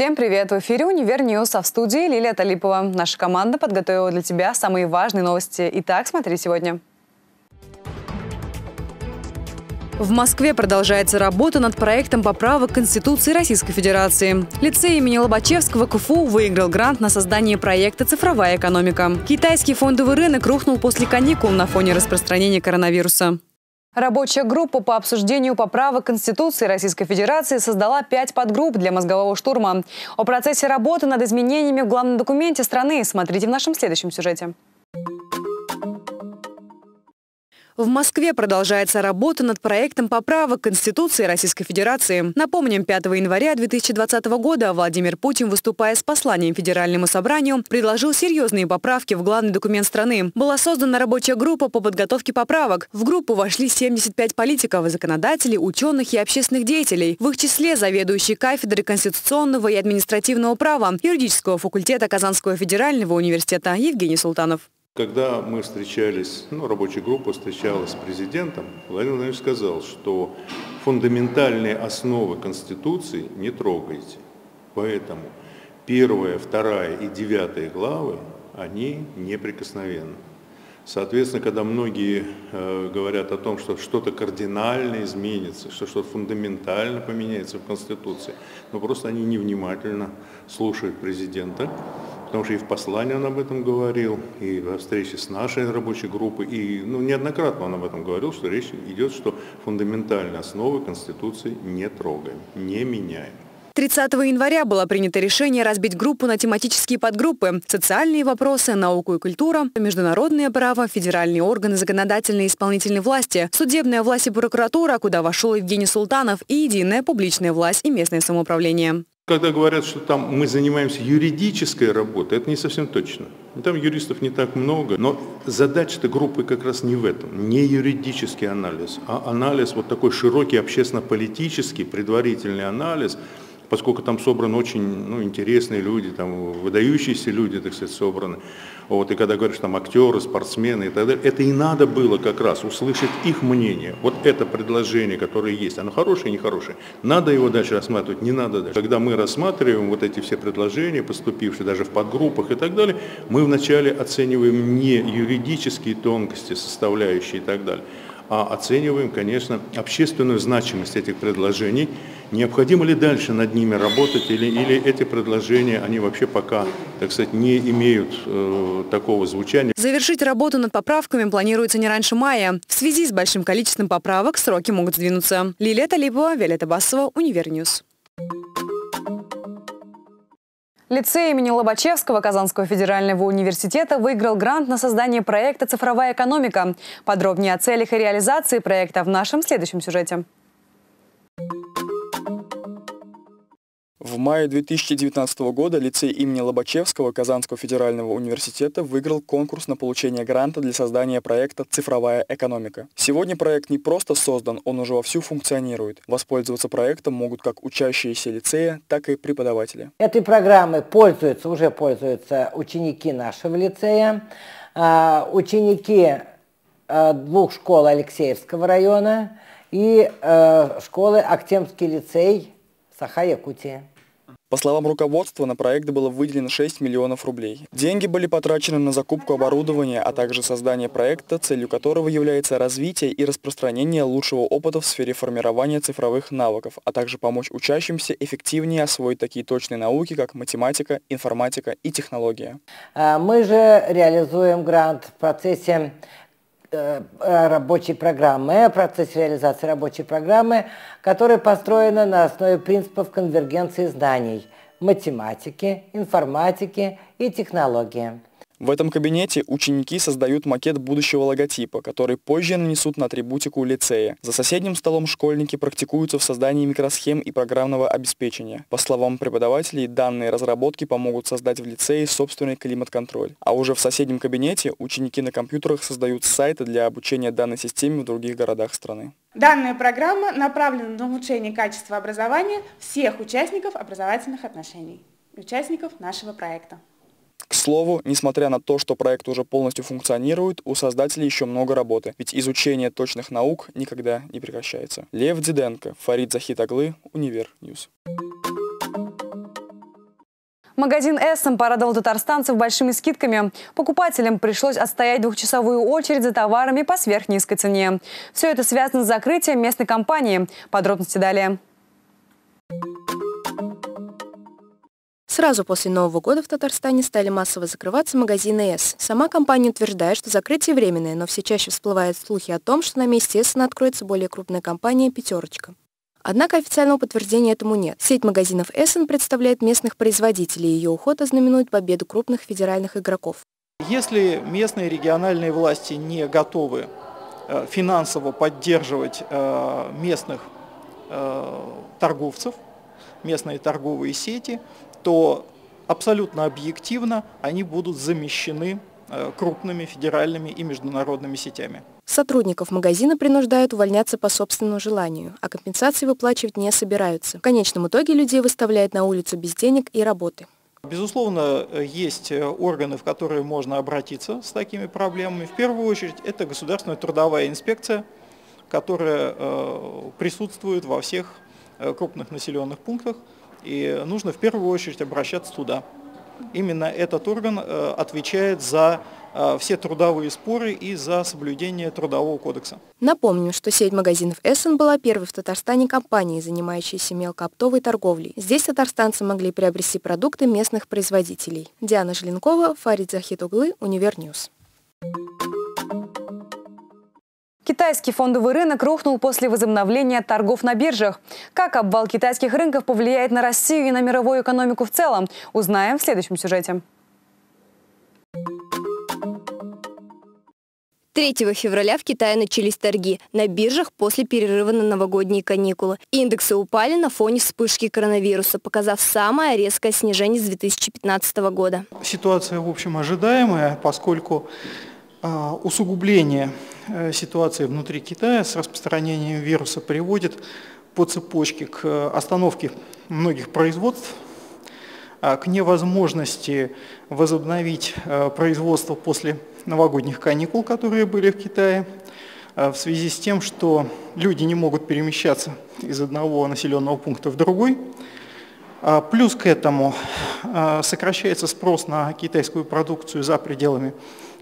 Всем привет! В эфире «Универ News», а в студии Лилия Талипова. Наша команда подготовила для тебя самые важные новости. Итак, смотри сегодня. В Москве продолжается работа над проектом поправок Конституции Российской Федерации. Лицей имени Лобачевского КФУ выиграл грант на создание проекта «Цифровая экономика». Китайский фондовый рынок рухнул после каникул на фоне распространения коронавируса. Рабочая группа по обсуждению поправок Конституции Российской Федерации создала пять подгрупп для мозгового штурма. О процессе работы над изменениями в главном документе страны смотрите в нашем следующем сюжете. В Москве продолжается работа над проектом поправок Конституции Российской Федерации. Напомним, 5 января 2020 года Владимир Путин, выступая с посланием Федеральному собранию, предложил серьезные поправки в главный документ страны. Была создана рабочая группа по подготовке поправок. В группу вошли 75 политиков, законодателей, ученых и общественных деятелей. В их числе заведующий кафедры конституционного и административного права юридического факультета Казанского федерального университета Евгений Султанов. Когда мы встречались, ну, рабочая группа встречалась с президентом, Владимир Владимирович сказал, что фундаментальные основы Конституции не трогайте. Поэтому первая, вторая и девятая главы, они неприкосновенны. Соответственно, когда многие э, говорят о том, что что-то кардинально изменится, что что-то фундаментально поменяется в Конституции, ну просто они невнимательно слушают президента, потому что и в послании он об этом говорил, и во встрече с нашей рабочей группой, и ну, неоднократно он об этом говорил, что речь идет, что фундаментальные основы Конституции не трогаем, не меняем. 30 января было принято решение разбить группу на тематические подгруппы – социальные вопросы, науку и культура, международное право, федеральные органы законодательной и исполнительной власти, судебная власть и прокуратура, куда вошел Евгений Султанов, и единая публичная власть и местное самоуправление. Когда говорят, что там мы занимаемся юридической работой, это не совсем точно. Там юристов не так много, но задача этой группы как раз не в этом, не юридический анализ, а анализ вот такой широкий общественно-политический, предварительный анализ, поскольку там собраны очень ну, интересные люди, там выдающиеся люди, так сказать, собраны. Вот, и когда говоришь, там актеры, спортсмены и так далее, это и надо было как раз услышать их мнение. Вот это предложение, которое есть, оно хорошее нехорошее. Надо его дальше рассматривать, не надо дальше. Когда мы рассматриваем вот эти все предложения, поступившие даже в подгруппах и так далее, мы вначале оцениваем не юридические тонкости, составляющие и так далее, а оцениваем, конечно, общественную значимость этих предложений, необходимо ли дальше над ними работать, или, или эти предложения, они вообще пока, так сказать, не имеют э, такого звучания. Завершить работу над поправками планируется не раньше мая. В связи с большим количеством поправок сроки могут сдвинуться. Лилия Талипова, Виолетта Басова, Универ News. Лицей имени Лобачевского Казанского федерального университета выиграл грант на создание проекта «Цифровая экономика». Подробнее о целях и реализации проекта в нашем следующем сюжете. В мае 2019 года лицей имени Лобачевского Казанского федерального университета выиграл конкурс на получение гранта для создания проекта «Цифровая экономика». Сегодня проект не просто создан, он уже вовсю функционирует. Воспользоваться проектом могут как учащиеся лицея, так и преподаватели. Этой программой пользуются, уже пользуются ученики нашего лицея, а, ученики а, двух школ Алексеевского района и а, школы Актемский лицей Саха-Якутия. По словам руководства, на проект было выделено 6 миллионов рублей. Деньги были потрачены на закупку оборудования, а также создание проекта, целью которого является развитие и распространение лучшего опыта в сфере формирования цифровых навыков, а также помочь учащимся эффективнее освоить такие точные науки, как математика, информатика и технология. А, мы же реализуем грант в процессе рабочей программы, процесс реализации рабочей программы, которая построена на основе принципов конвергенции знаний математики, информатики и технологии. В этом кабинете ученики создают макет будущего логотипа, который позже нанесут на атрибутику лицея. За соседним столом школьники практикуются в создании микросхем и программного обеспечения. По словам преподавателей, данные разработки помогут создать в лицее собственный климат-контроль. А уже в соседнем кабинете ученики на компьютерах создают сайты для обучения данной системе в других городах страны. Данная программа направлена на улучшение качества образования всех участников образовательных отношений, участников нашего проекта. К слову, несмотря на то, что проект уже полностью функционирует, у создателей еще много работы, ведь изучение точных наук никогда не прекращается. Лев Диденко, Фарид Захитаглы, Универ News. Магазин «Эссом» порадовал татарстанцев большими скидками. Покупателям пришлось отстоять двухчасовую очередь за товарами по сверхнизкой цене. Все это связано с закрытием местной компании. Подробности далее. Сразу после Нового года в Татарстане стали массово закрываться магазины «С». Сама компания утверждает, что закрытие временное, но все чаще всплывают слухи о том, что на месте «Эссена» откроется более крупная компания «Пятерочка». Однако официального подтверждения этому нет. Сеть магазинов Эссен представляет местных производителей. Ее уход ознаменует победу крупных федеральных игроков. Если местные региональные власти не готовы э, финансово поддерживать э, местных э, торговцев, местные торговые сети, то абсолютно объективно они будут замещены крупными федеральными и международными сетями. Сотрудников магазина принуждают увольняться по собственному желанию, а компенсации выплачивать не собираются. В конечном итоге людей выставляют на улицу без денег и работы. Безусловно, есть органы, в которые можно обратиться с такими проблемами. В первую очередь это Государственная трудовая инспекция, которая э, присутствует во всех э, крупных населенных пунктах. И нужно в первую очередь обращаться туда. Именно этот орган э, отвечает за Э, все трудовые споры и за соблюдение Трудового кодекса. Напомню, что сеть магазинов «Эссен» была первой в Татарстане компанией, занимающейся мелкооптовой торговлей. Здесь татарстанцы могли приобрести продукты местных производителей. Диана Желенкова, Фарид Захитуглы, Univer News. Китайский фондовый рынок рухнул после возобновления торгов на биржах. Как обвал китайских рынков повлияет на Россию и на мировую экономику в целом, узнаем в следующем сюжете. 3 февраля в Китае начались торги на биржах после перерыва на новогодние каникулы. Индексы упали на фоне вспышки коронавируса, показав самое резкое снижение с 2015 года. Ситуация, в общем, ожидаемая, поскольку усугубление э, ситуации внутри Китая с распространением вируса приводит по цепочке к остановке многих производств, а, к невозможности возобновить э, производство после новогодних каникул, которые были в Китае, э, в связи с тем, что люди не могут перемещаться из одного населенного пункта в другой. А плюс к этому э, сокращается спрос на китайскую продукцию за пределами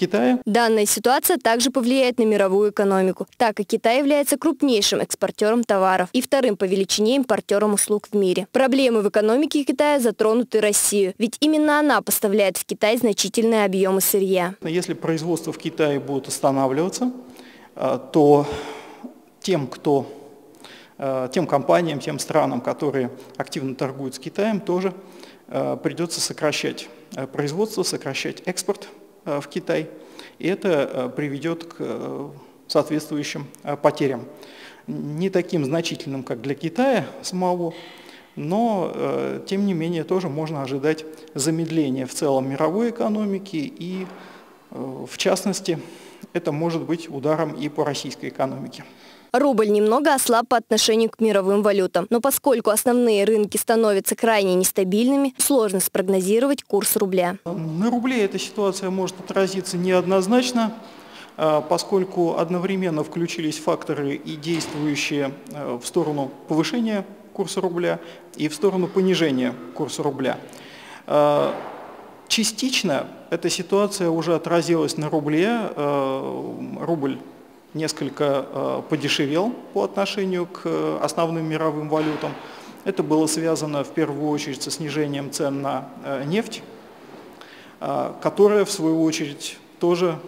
Китая. Данная ситуация также повлияет на мировую экономику, так как Китай является крупнейшим экспортером товаров и вторым по величине импортером услуг в мире. Проблемы в экономике Китая затронут и Россию, ведь именно она поставляет в Китай значительные объемы сырья. Если производство в Китае будет останавливаться, э, то тем, кто э, тем компаниям, тем странам, которые активно торгуют с Китаем, тоже э, придется сокращать производство, сокращать экспорт в Китай, и это э, приведет к э, соответствующим потерям. Не таким значительным, как для Китая самого, но, тем не менее, тоже можно ожидать замедления в целом мировой экономики и, в частности, это может быть ударом и по российской экономике. Рубль немного ослаб по отношению к мировым валютам, но поскольку основные рынки становятся крайне нестабильными, сложно спрогнозировать курс рубля. На рубле эта ситуация может отразиться неоднозначно, а, поскольку одновременно включились факторы и действующие а, в сторону повышения курса рубля и в сторону понижения курса рубля. А, частично эта ситуация уже отразилась на рубле. Рубль несколько э, подешевел по отношению к э, основным мировым валютам. Это было связано в первую очередь со снижением цен на э, нефть, которая в свою очередь тоже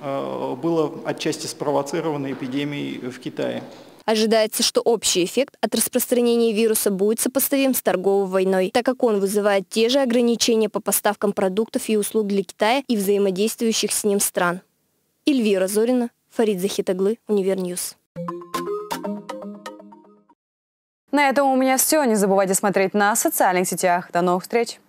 было отчасти спровоцировано эпидемией в Китае. Ожидается, что общий эффект от распространения вируса будет сопоставим с торговой войной, так как он вызывает те же ограничения по поставкам продуктов и услуг для Китая и взаимодействующих с ним стран. Эльвира Зорина, Фарид Захитуглы, Univer News. На этом у меня все. Не забывайте смотреть на социальных сетях. До новых встреч!